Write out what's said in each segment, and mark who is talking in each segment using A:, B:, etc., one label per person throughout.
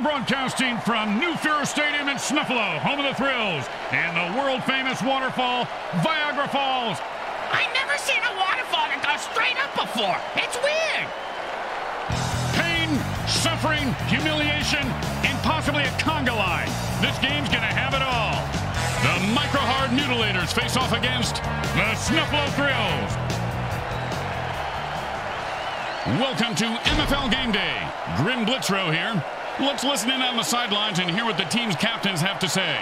A: We're broadcasting from New Fear Stadium in Snuffalo, home of the thrills, and the world-famous waterfall, Viagra Falls.
B: I've never seen a waterfall that goes straight up before. It's weird.
A: Pain, suffering, humiliation, and possibly a conga line. This game's gonna have it all. The Microhard Mutilators face off against the Snuffalo Thrills. Welcome to MFL Game Day. Grim Blitzrow here. Let's listen in on the sidelines and hear what the team's captains have to say.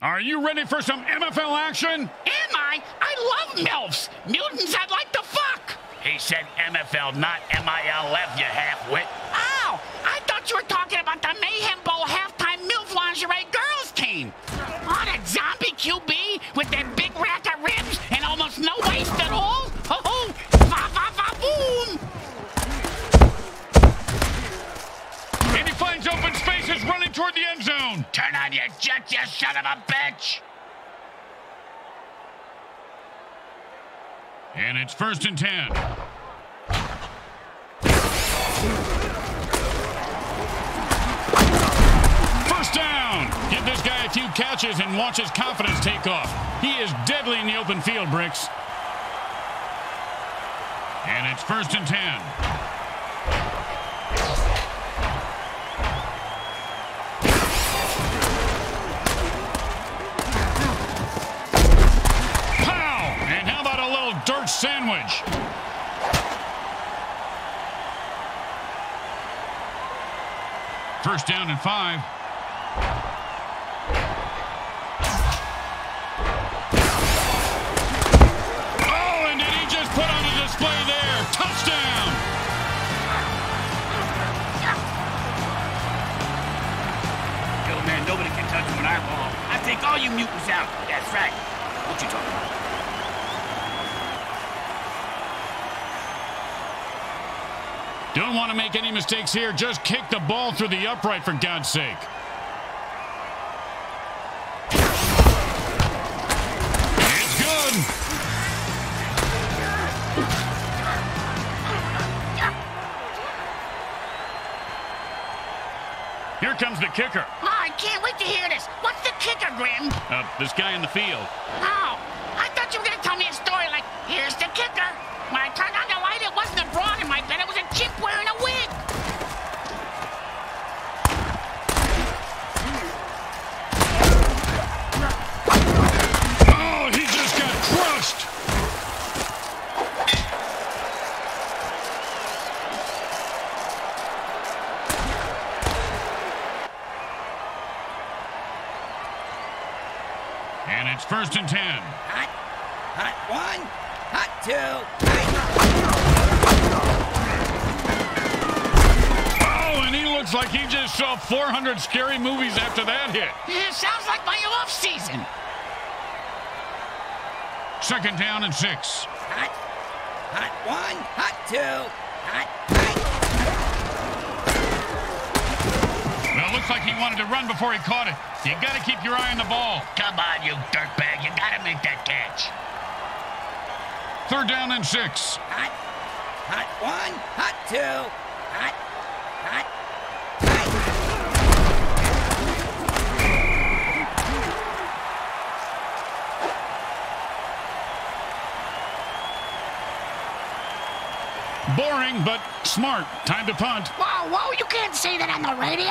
A: Are you ready for some MFL action?
B: Am I? I love MILFs. Mutants I'd like to.
C: He said MFL, not M-I-L-F, you half-wit.
B: Ow! Oh, I thought you were talking about the Mayhem Bowl halftime MILF lingerie girls team. Oh, a zombie QB with that big rack of ribs and almost no waist at all? Ho ho! Va va va boom!
A: And he finds open spaces running toward the end zone.
C: Turn on your jet, you son of a bitch!
A: And it's first and 10. First down. Give this guy a few catches and watch his confidence take off. He is deadly in the open field, Bricks. And it's first and 10. Dirt sandwich? First down and five. Oh, and did he just put on a display there? Touchdown!
C: Yo, man, nobody can touch you when I ball. I take all you mutants out. That's right. What you talking about?
A: Don't want to make any mistakes here. Just kick the ball through the upright, for God's sake. It's good. Here comes the kicker.
B: Oh, I can't wait to hear this. What's the kicker, Grim?
A: Uh, this guy in the field.
B: Oh, Like
A: he just saw 400 scary movies after that hit.
B: It sounds like my off season.
A: Second down and six.
C: Hot, hot one, hot two, hot, hot...
A: Well, looks like he wanted to run before he caught it. You got to keep your eye on the ball.
C: Come on, you dirtbag. You gotta make that catch.
A: Third down and six.
C: Hot, hot one, hot two, hot, hot...
A: Boring, but smart. Time to punt.
B: Whoa, whoa, you can't say that on the radio.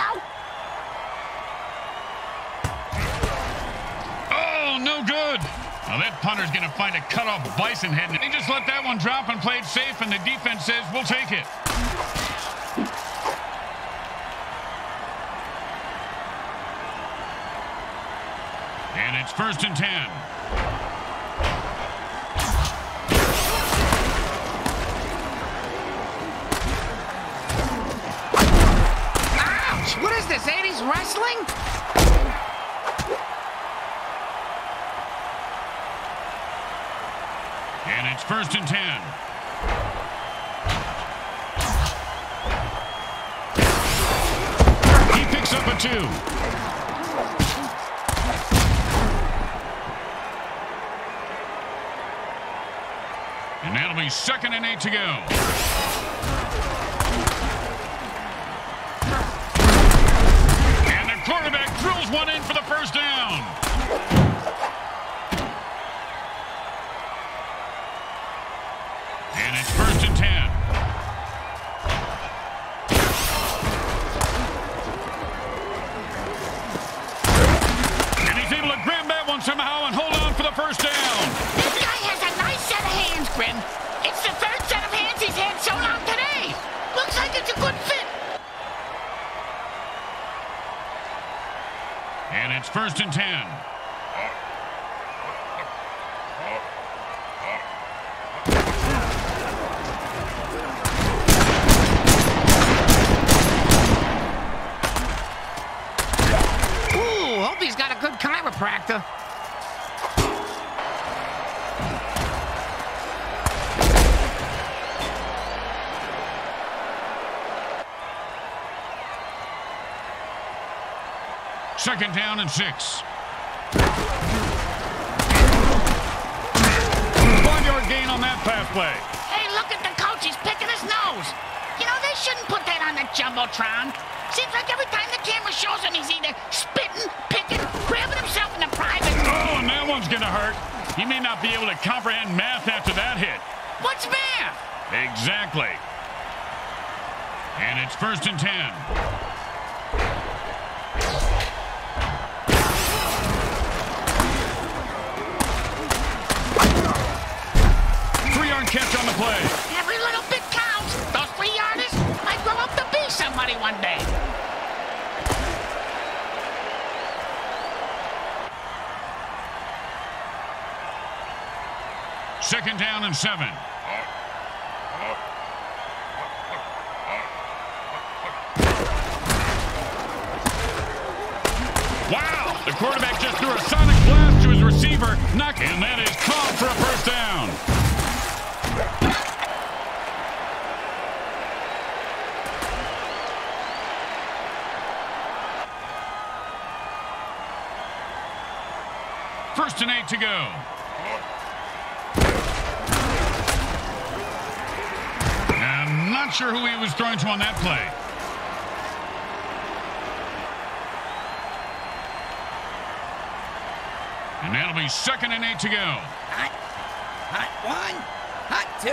A: Oh, no good. Now that punter's going to find a cut-off bison head. And he just let that one drop and played safe, and the defense says, we'll take it. And it's first and ten.
B: Wrestling?
A: And it's first and ten. He picks up a two. And that'll be second and eight to go. One in for the first down. Second down and six. One yard gain on that pass play.
B: Hey, look at the coach. He's picking his nose. You know, they shouldn't put that on the Jumbotron. Seems like every time the camera shows him, he's either spitting, picking, grabbing himself in the private.
A: Oh, and that one's going to hurt. He may not be able to comprehend math after that hit.
B: What's math?
A: Exactly. And it's first and ten. The play.
B: Every little bit counts. Those three yarders might grow up to be somebody one day.
A: Second down and seven. Wow! The quarterback just threw a sonic blast to his receiver. Knock, and that is called for a first down. First and eight to go. I'm not sure who he was throwing to on that play. And that'll be second and eight to go.
C: Hot, hot one, hot two.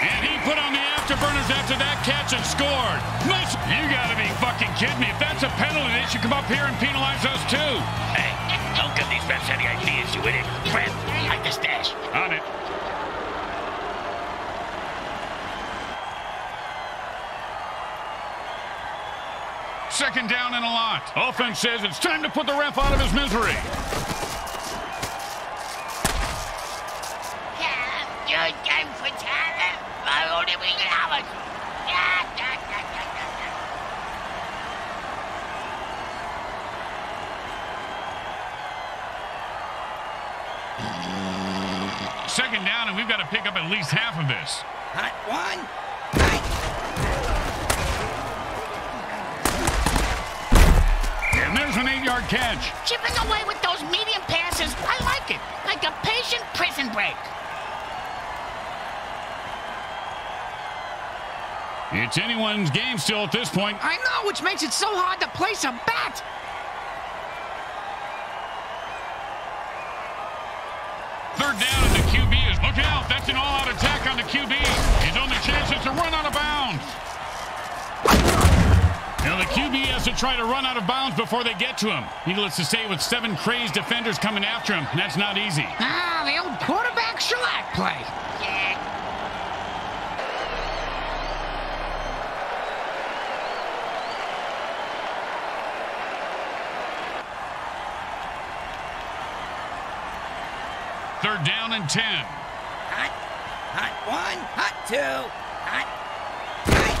A: And he put on the afterburners after that catch and scored. Nice. You gotta be fucking kidding me. If that's a penalty, they should come up here and penalize us too.
C: Hey, don't give these refs any ideas, you idiot. Fred, hide the stash.
A: On it. Second down and a lot. Offense says it's time to put the ref out of his misery.
B: You're game for talent. I only we can have it.
A: Second down, and we've got to pick up at least half of this.
C: Hot one, hot.
A: And there's an eight-yard catch.
B: Chipping away with those medium passes, I like it. Like a patient prison break.
A: It's anyone's game still at this point.
B: I know, which makes it so hard to place a bet.
A: Third down, and the QB is look out. That's an all-out attack on the QB. His only chance is to run out of bounds. Now the QB has to try to run out of bounds before they get to him. Needless to say, with seven crazed defenders coming after him, that's not easy.
B: Ah, the old quarterback shellac play.
A: Third down and 10.
C: Hot, hot one, hot two, hot, hot.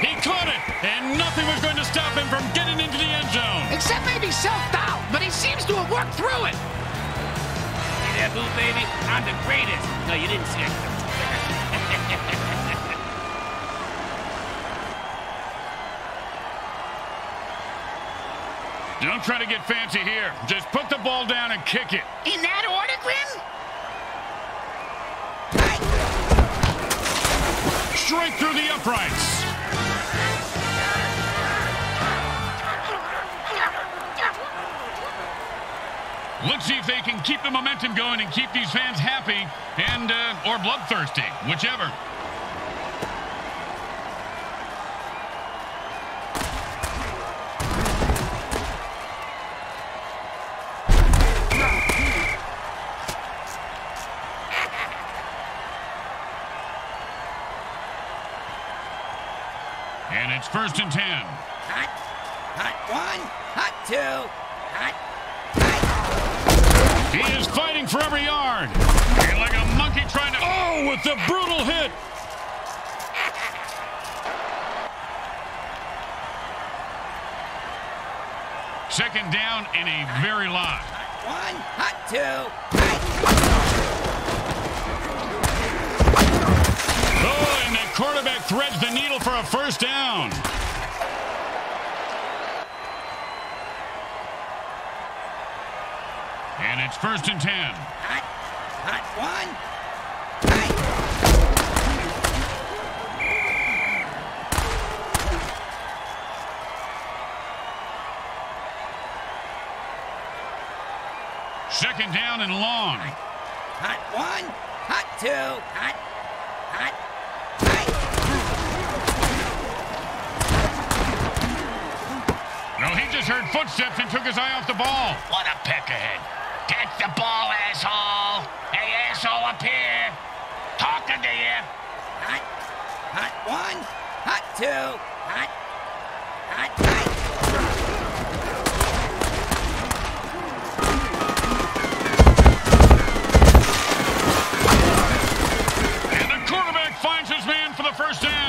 A: He caught it, and nothing was going to stop him from getting into the end zone.
B: Except maybe self-doubt, but he seems to have worked through it.
C: See that, Boo Baby? I'm the greatest. No, you didn't see it.
A: Don't try to get fancy here. Just put the ball down and kick it.
B: In that order, Grim?
A: Straight through the uprights. Let's see if they can keep the momentum going and keep these fans happy and uh, or bloodthirsty, whichever. And it's first and ten.
D: Hot, hot one, hot two, hot,
A: He is fighting for every yard. And like a monkey trying to... Oh, with the brutal hit. Second down and a very lot.
D: hot one, hot two, hot.
A: Oh, and the quarterback threads the needle for a first down. And it's first and ten.
D: Hot, hot one, hot.
A: Second down and long.
D: Hot one, hot two, hot, hot, hot.
A: No, he just heard footsteps and took his eye off the ball.
B: What a peck ahead. Catch the ball, asshole. Hey, asshole, up here. Talking to you.
D: Uh, hot, hot one, hot two, hot, hot.
A: And the quarterback finds his man for the first down.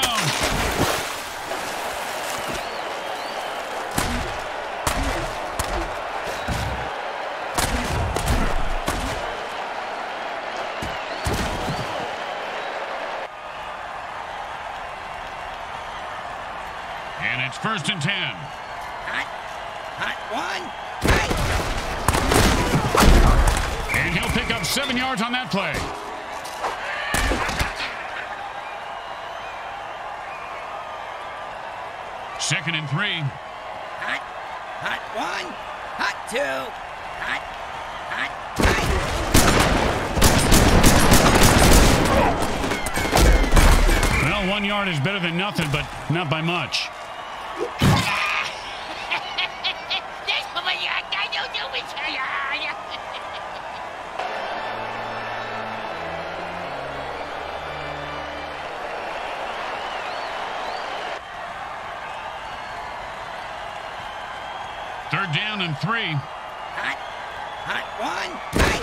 A: And it's first and ten.
D: Hot, hot one, hot.
A: And he'll pick up seven yards on that play. Second and three.
D: Hot, hot one, hot two, hot, hot, hot.
A: Well, one yard is better than nothing, but not by much. Third down and three.
D: Hot, hot one, hot.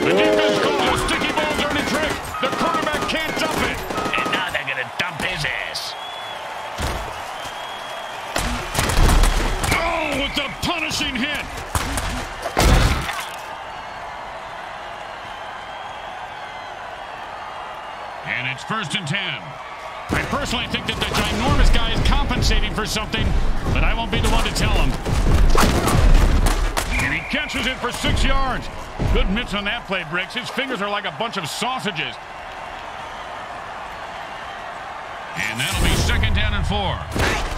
A: The defense calls a sticky ball dirty trick. The quarterback can't dump it.
B: And now they're going to dump his ass.
A: Oh, with the punishing hit. And first and ten. I personally think that the ginormous guy is compensating for something, but I won't be the one to tell him. And he catches it for six yards. Good mitts on that play, Bricks. His fingers are like a bunch of sausages. And that'll be second down and four.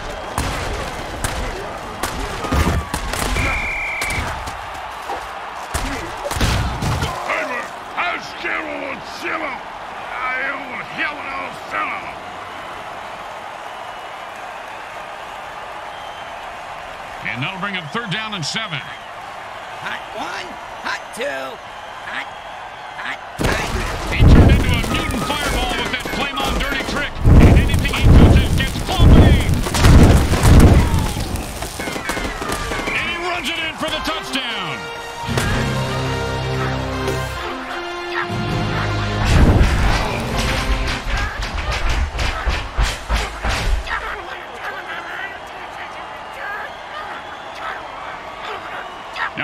A: And that'll bring up third down and seven.
D: Hot one, hot two, hot, hot, hot.
A: He turned into a mutant fireball with that flame on dirty trick. And anything he touches gets flaming. And he runs it in for the touchdown.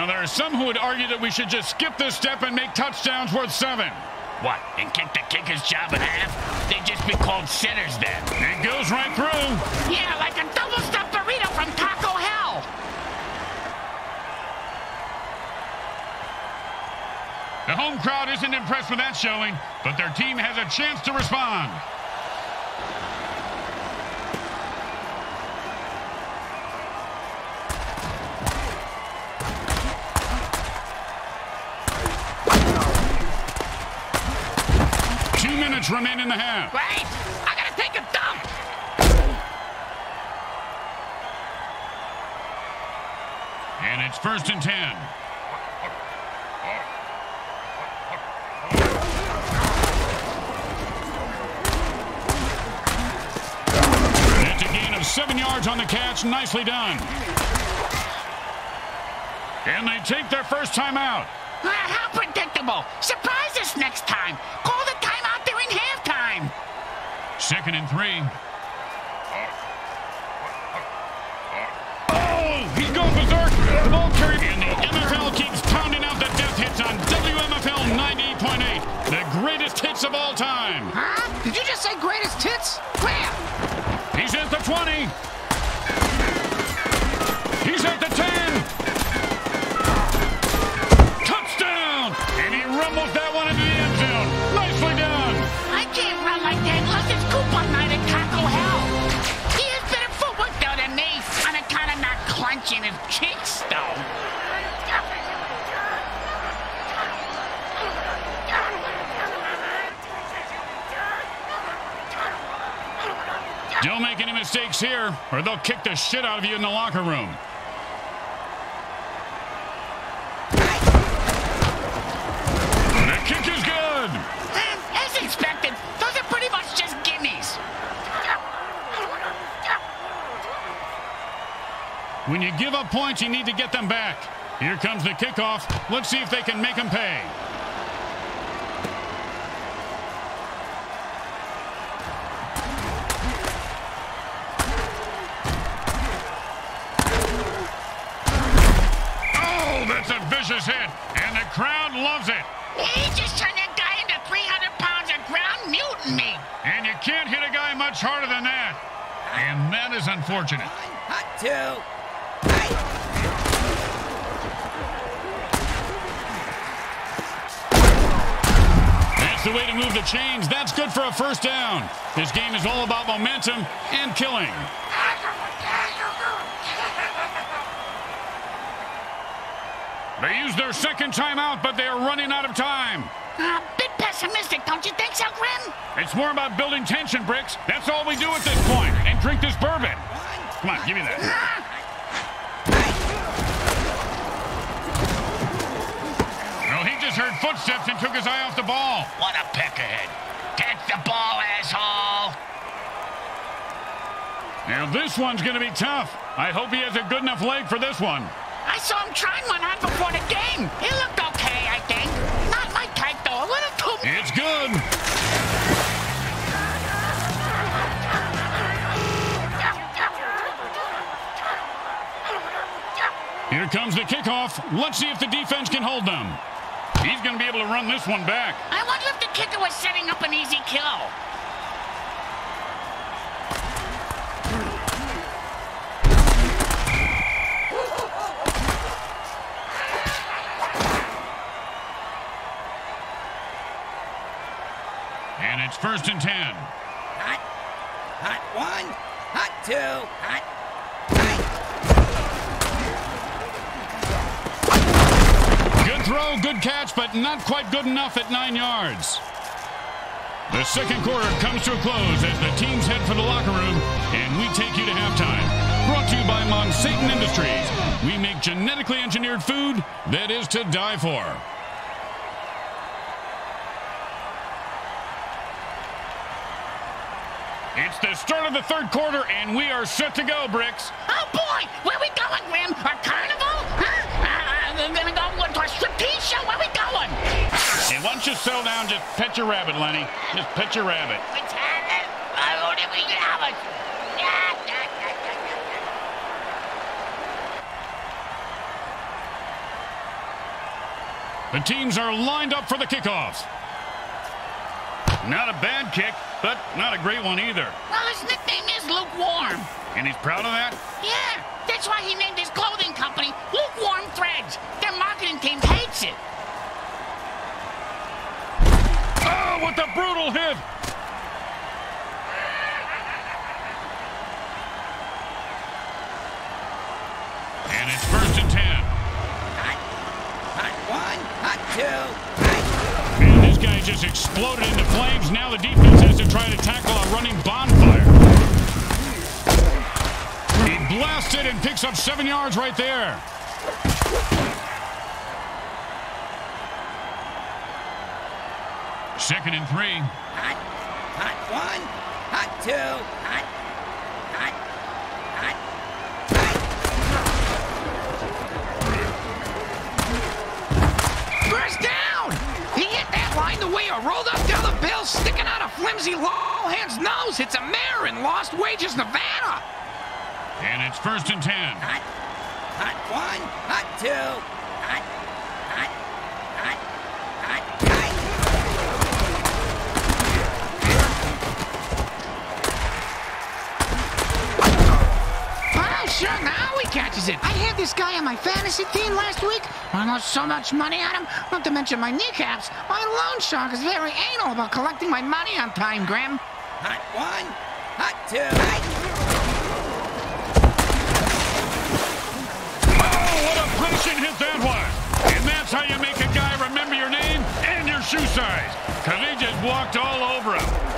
A: there are some who would argue that we should just skip this step and make touchdowns worth seven.
B: What, and kick the kicker's job in half? They'd just be called sinners then.
A: It goes right through.
B: Yeah, like a double-stuffed burrito from Taco Hell.
A: The home crowd isn't impressed with that showing, but their team has a chance to respond. Minutes remain in the half.
B: Wait, I gotta take a dump.
A: And it's first and ten. That's a gain of seven yards on the catch. Nicely done. And they take their first timeout.
B: Ah, how predictable. Surprise us next time. Call the timeout during halftime.
A: Second and three. Oh, he's going berserk. The ball carried. And the MFL keeps pounding out the death hits on WMFL 90.8. The greatest hits of all time.
B: Huh? Did you just say greatest hits? Where?
A: He's at the 20. He's at the 10. Touchdown! And he rumbles that one
B: clenching his.
A: Don't make any mistakes here, or they'll kick the shit out of you in the locker room. The kick is good.
B: Eh, As expected, those are pretty much just gimmies.
A: When you give up points, you need to get them back. Here comes the kickoff. Let's see if they can make them pay. Oh, that's a vicious hit, and the crowd loves it.
B: He just turned that guy into 300 pounds of ground mutiny.
A: And you can't hit a guy much harder than that. And that is unfortunate.
D: One, hot two.
A: That's the way to move the chains. That's good for a first down. This game is all about momentum and killing. They used their second timeout, but they are running out of time.
B: A bit pessimistic, don't you think so, Grim?
A: It's more about building tension, Bricks. That's all we do at this point. And drink this bourbon. Come on, give me that. Ah! Just heard footsteps and took his eye off the ball.
B: What a peck ahead. Catch the ball, asshole.
A: Now, this one's going to be tough. I hope he has a good enough leg for this one.
B: I saw him trying one on before the game. He looked okay, I think. Not my type, though. A little too...
A: It's good. Here comes the kickoff. Let's see if the defense can hold them. He's going to be able to run this one back.
B: I wonder if the kicker was setting up an easy kill.
A: And it's first and ten.
D: hot, hot one, hot two, hot.
A: Throw, good catch, but not quite good enough at nine yards. The second quarter comes to a close as the teams head for the locker room, and we take you to halftime. Brought to you by Monsatan Industries. We make genetically engineered food that is to die for. It's the start of the third quarter, and we are set to go, Bricks.
B: Oh, boy! Where we going, Grim? A carnival?
A: Hey, why don't you settle down? Just pet your rabbit, Lenny. Just pet your rabbit. The teams are lined up for the kickoff. Not a bad kick, but not a great one either.
B: Well, his nickname is Lukewarm.
A: And he's proud of that?
B: Yeah, that's why he named his clothing company Lukewarm Threads. Their marketing team hates it.
A: Oh, with the brutal hit. And it's first and ten.
D: Hot, hot one, hot two.
A: Man, this guy just exploded into flames. Now the defense has to try to tackle a running bonfire. He blasted and picks up seven yards right there. Second and three.
D: Hot, hot one, hot two, hot, hot, hot, hot.
E: First down! He hit that line the way a rolled up dollar bill sticking out a flimsy lawhand's nose hits a mare in Lost Wages, Nevada.
A: And it's first and ten.
D: Hot, hot one, hot two,
E: Sure, now he catches it. I had this guy on my fantasy team last week. I lost so much money on him, not to mention my kneecaps. My loan shark is very anal about collecting my money on time, Graham.
D: Hot one, hot two, hot.
A: Oh, what a punishing hit that was. And that's how you make a guy remember your name and your shoe size. Because he just walked all over him.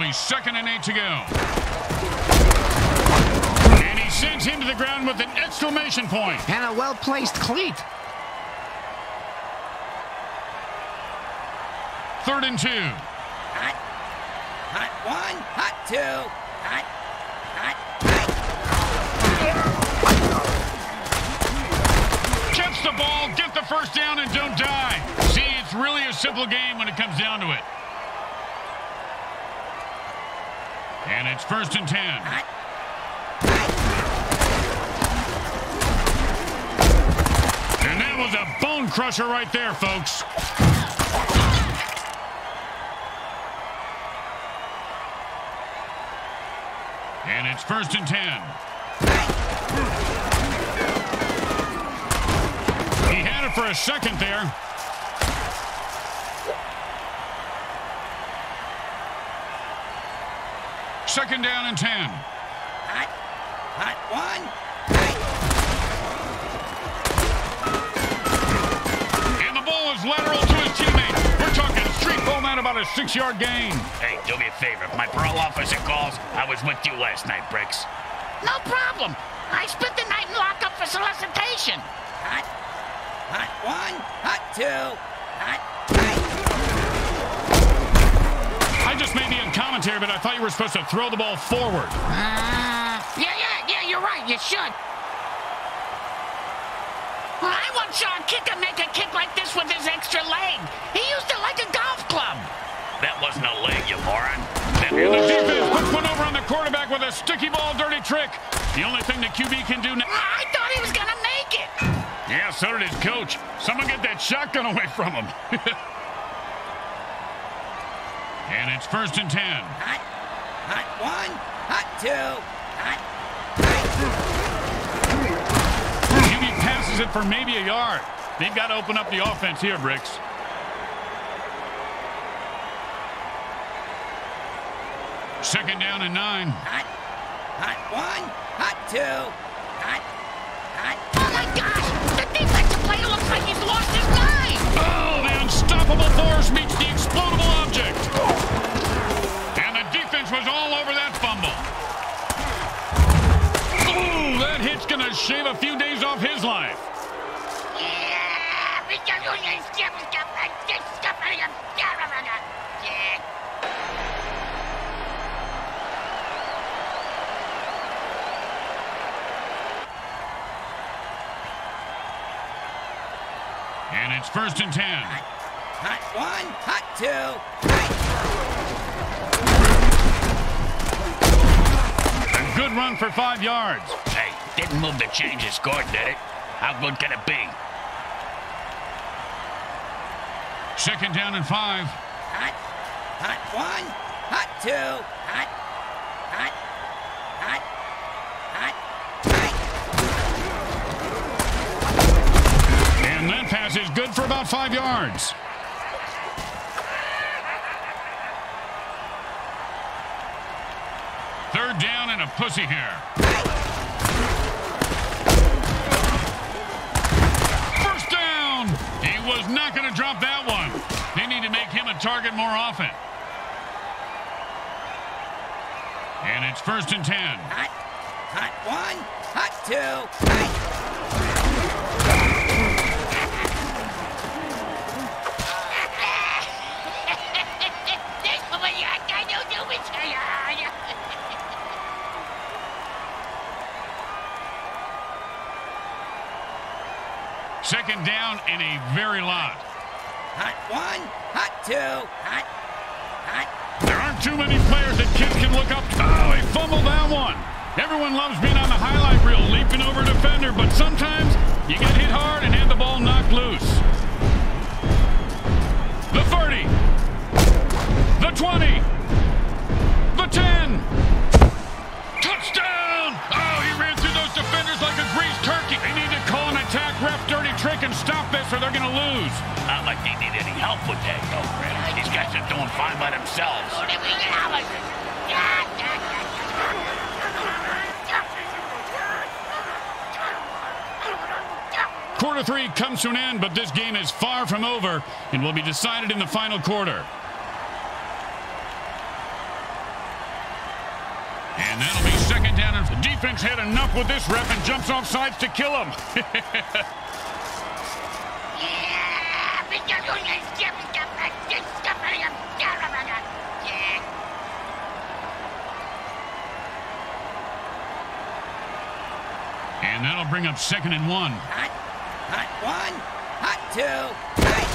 A: Be second and eight to go. And he sends him to the ground with an exclamation point.
E: And a well-placed cleat.
A: Third and two.
D: Hot, hot one, hot two, hot, hot, hot.
A: Catch the ball, get the first down, and don't die. See, it's really a simple game when it comes down to it. And it's first and ten. And that was a bone crusher right there, folks. And it's first and ten. He had it for a second there. Second down and ten.
D: hot, hot one,
A: And the ball is lateral to his teammate. We're talking street ball man about a six-yard gain.
C: Hey, do me a favor. If my parole officer calls, I was with you last night, Bricks.
B: No problem. I spent the night in lockup for solicitation.
D: hot, hot one, hot two, hot,
A: I just made the in commentary, but I thought you were supposed to throw the ball forward.
B: Uh, yeah, yeah, yeah, you're right. You should. Well, I want Sean Kicker make a kick like this with his extra leg. He used it like a golf club.
C: That wasn't a leg, you moron. That
A: And the defense puts one over on the quarterback with a sticky ball dirty trick. The only thing the QB can do now.
B: I thought he was gonna make it.
A: Yeah, so did his coach. Someone get that shotgun away from him. and it's first and ten.
D: Hot, hot one, hot two, hot, hot.
A: QB passes it for maybe a yard. They've got to open up the offense here, Bricks. Second down and nine.
D: Hot, hot one, hot two, hot, hot.
B: Oh my gosh! The defensive player looks like he's lost his mind.
A: Oh, the unstoppable force meets the explodable object. And the defense was all over that fumble. Ooh, that hit's going to shave a few days off his life. Yeah. And it's first and ten.
D: Hot one, hot two, hot.
A: A good run for five yards.
C: Hey, didn't move the change and scored, did it? How good can it be?
A: Second down and five.
D: Hot, hot one, hot two, hot, hot, hot, hot, hot.
A: five yards. Third down and a pussy here. First down. He was not going to drop that one. They need to make him a target more often. And it's first and ten.
D: Hot, hot one, hot two, hot.
A: Second down and a very lot.
D: Hot one, hot two, hot, hot.
A: There aren't too many players that kids can look up to. Oh, he fumbled that one. Everyone loves being on the highlight reel, leaping over a defender, but sometimes you get hit hard and have the ball knocked loose. The 30. The 20. Stop this or they're going to lose.
C: Not like they need any help with that, though, Grim. These guys are doing fine by themselves.
A: Quarter three comes to an end, but this game is far from over and will be decided in the final quarter. And that'll be second down. And the defense had enough with this rep and jumps off sides to kill him. and that'll bring up second and one.
D: Hot, hot one, hot two, hot.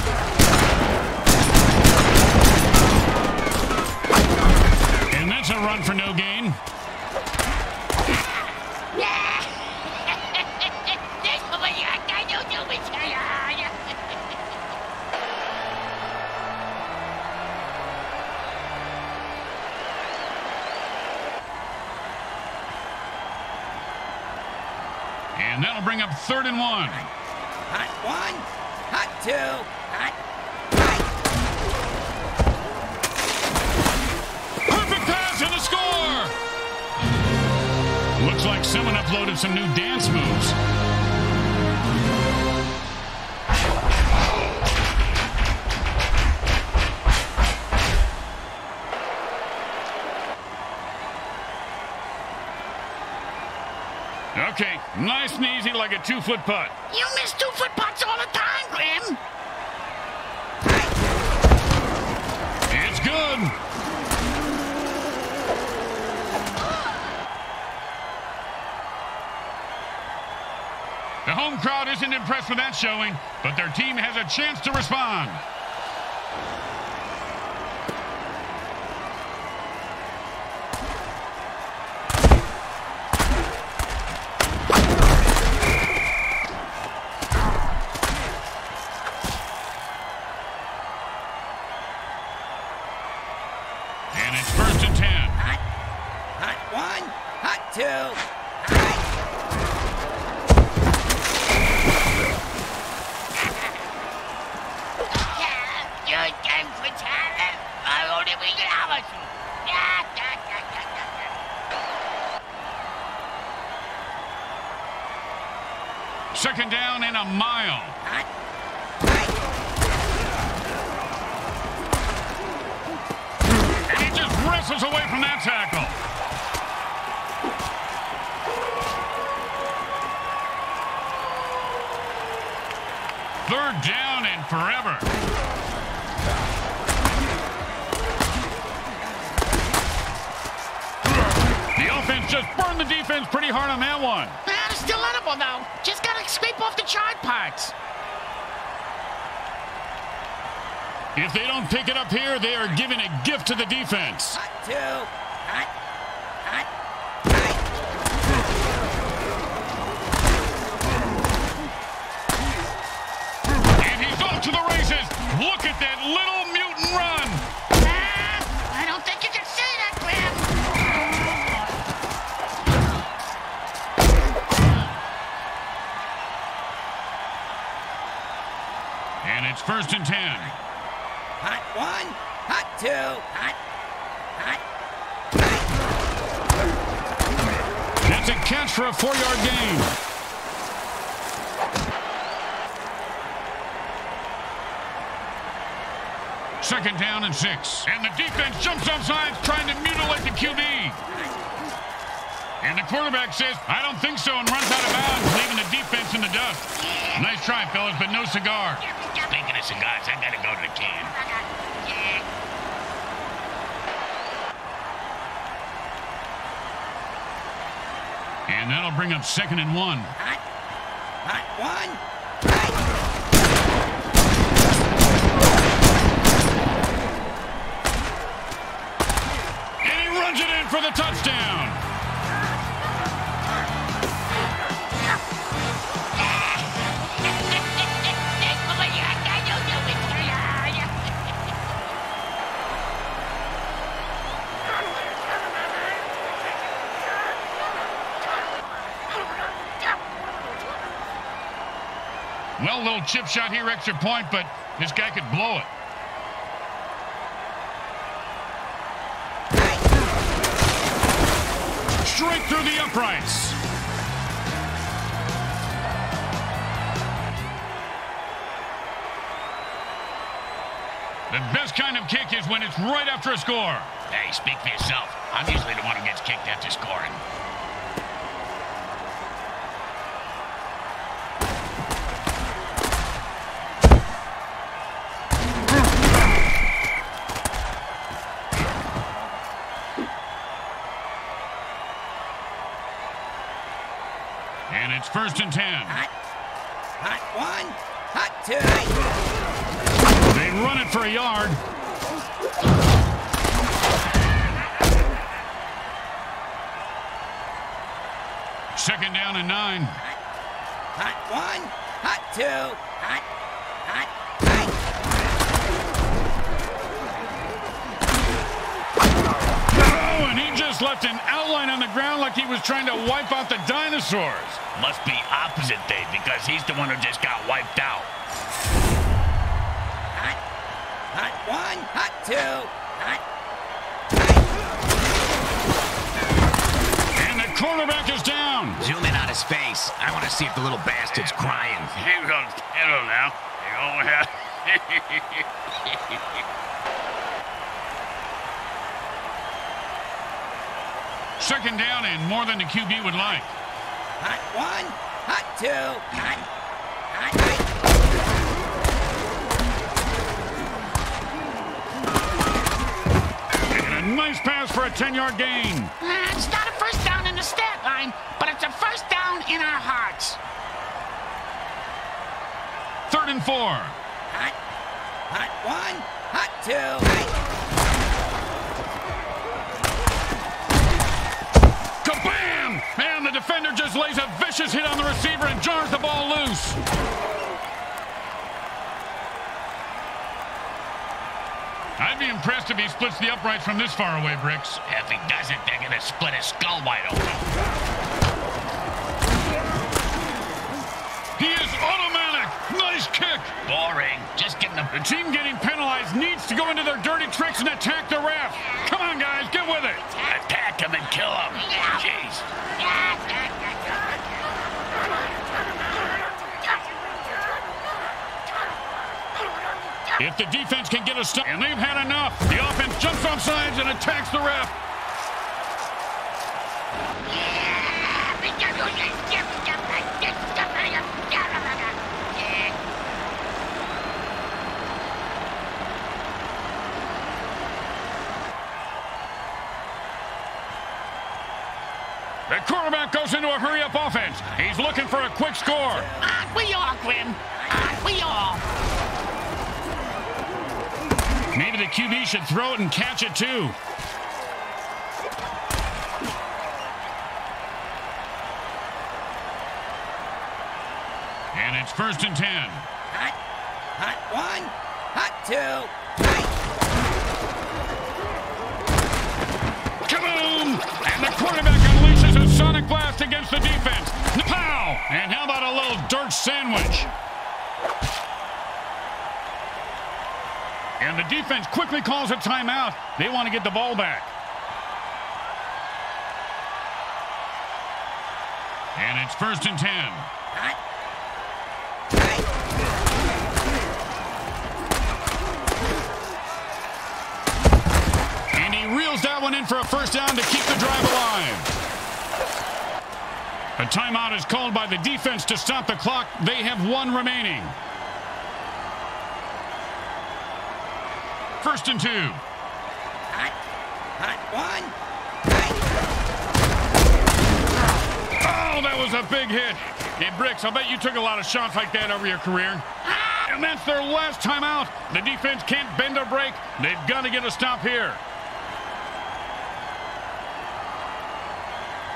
A: And that's a run for no gain. Bring up third and one.
D: Hot one, hot two, hot, hot.
A: Perfect pass and a score! Looks like someone uploaded some new dance moves. Nice and easy like a two-foot putt.
B: You miss two-foot putts all the time, Grim.
A: It's good. The home crowd isn't impressed with that showing, but their team has a chance to respond. A mile. And he just wrestles away from that tackle. Third down and forever. The offense just burned the defense pretty hard on that one.
B: Still edible, though. Just gotta scrape off the charred parts.
A: If they don't pick it up here, they are giving a gift to the defense.
D: Hot two, hot, hot,
A: And it's first and ten.
D: Hot one, hot two, hot, hot, hot.
A: That's a catch for a four-yard gain. Second down and six. And the defense jumps off sides trying to mutilate the QB. And the quarterback says, I don't think so, and runs out of bounds, leaving the defense in the dust. Nice try, fellas, but no cigar.
C: Of cigars, I gotta go to the can.
A: And that'll bring up second and one.
D: Hot, hot one, hot.
A: And he runs it in for the touchdown. Well, little chip shot here, extra point, but this guy could blow it. Straight through the uprights. The best kind of kick is when it's right after a score.
C: Hey, speak for yourself. I'm usually the one who gets kicked after scoring.
A: First and ten.
D: Hot, hot one, hot two.
A: They run it for a yard. Second down and nine.
D: Hot one, hot two, hot, hot, hot.
A: Oh, and he just left an outline on the ground like he was trying to wipe out the dinosaurs.
C: Must be opposite day because he's the one who just got wiped out.
D: Hot, hot one, hot two, hot, hot.
A: And the quarterback is down.
F: Zoom in on his face. I want to see if the little bastard's crying.
C: Here we go. Hello now. Here we
A: Second down and more than the QB would like.
D: Hot one, hot two, hot, hot, hot.
A: And a nice pass for a 10-yard gain.
B: Uh, it's not a first down in the stat line, but it's a first down in our hearts.
A: Third and four.
D: Hot, hot one, hot two, hot.
A: Defender just lays a vicious hit on the receiver and jars the ball loose. I'd be impressed if he splits the uprights from this far away, Bricks.
C: if he doesn't, they're gonna split his skull wide open.
A: He is automatic. Kick.
C: Boring. Just getting the
A: The team getting penalized needs to go into their dirty tricks and attack the ref. Come on, guys, get with it.
C: attack him and kill him. Jeez.
A: If the defense can get a stop, and they've had enough, the offense jumps off sides and attacks the ref. Quarterback goes into a hurry-up offense. He's looking for a quick score.
B: Aren't we all, Grim? Aren't we all?
A: Maybe the QB should throw it and catch it too. And it's first and ten.
D: Hot, hot one, hot two,
A: about a little dirt sandwich? And the defense quickly calls a timeout. They want to get the ball back. And it's first and ten. And he reels that one in for a first down to keep the drive alive. A timeout is called by the defense to stop the clock. They have one remaining. First and two.
D: Hot. Hot one. Hot.
A: Oh, that was a big hit. Hey, Bricks, I bet you took a lot of shots like that over your career. Ah! And that's their last timeout. The defense can't bend or break. They've got to get a stop here.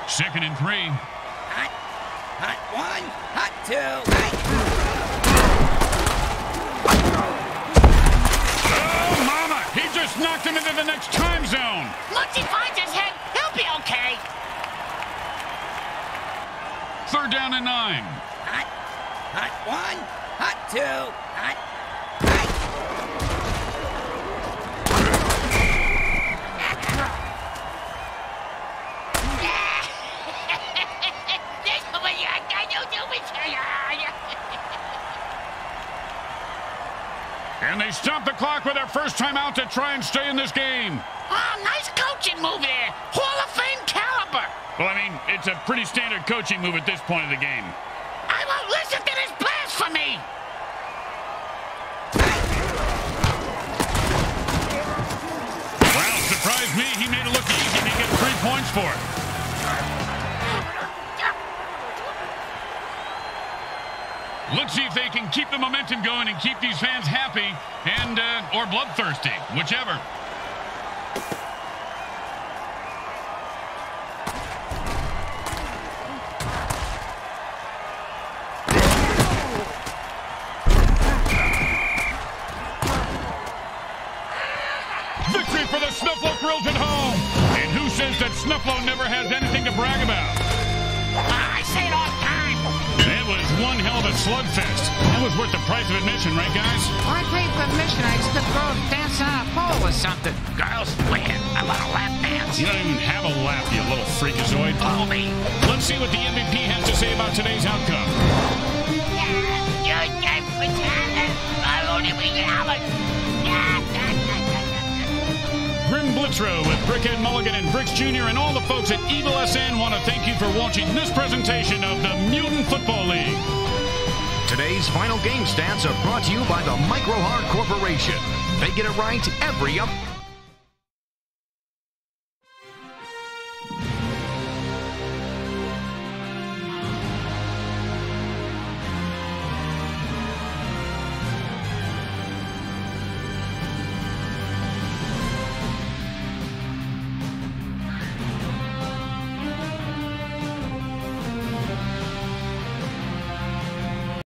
A: Second and three.
D: Hot. Hot one. Hot two. Hot.
A: Oh, mama! He just knocked him into the next time zone.
B: Once he finds his head, he'll be okay.
A: Third down and nine.
D: Hot. Hot one. Hot two. Hot. Hot.
B: This over here, I got no do with you.
A: And they stop the clock with their first timeout to try and stay in this game.
B: Oh, nice coaching move there. Hall of Fame caliber.
A: Well, I mean, it's a pretty standard coaching move at this point of the game.
B: I won't listen to this blasphemy.
A: Wow, surprised me. He made it look easy and get three points for it. Let's see if they can keep the momentum going and keep these fans happy and uh, or bloodthirsty, whichever. Victory for the Snuffalo Thrills at home. And who says that Snufflo never has anything to brag about? That was one hell of a slugfest. That was worth the price of admission, right, guys?
E: When I paid for admission, I just expect girls dancing on a pole or something.
B: Girls, win. I want a lap dance.
A: You don't even have a lap, you little freakazoid.
B: Follow me.
A: Let's see what the MVP has to say about today's outcome. Grim Blitzrow with Brickhead Mulligan and Bricks Jr. and all the folks at Evil SN want to thank you for watching this presentation of the Mutant Football League.
F: Today's final game stats are brought to you by the Microhard Corporation. They get it right every up.